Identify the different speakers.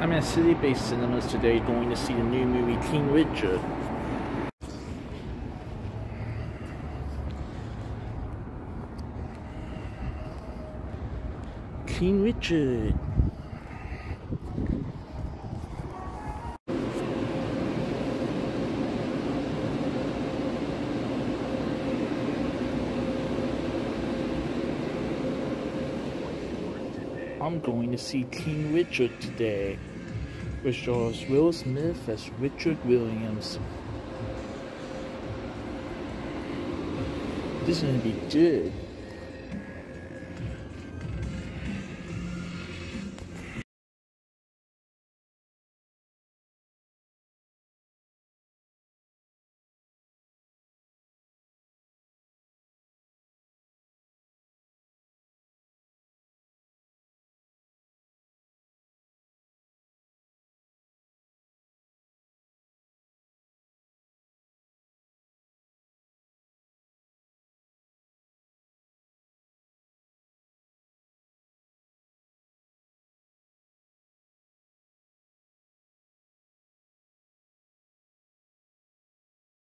Speaker 1: I'm at City Base Cinemas today going to see the new movie King Richard. King Richard. I'm going to see King Richard today, which stars Will Smith as Richard Williams. This is gonna be good.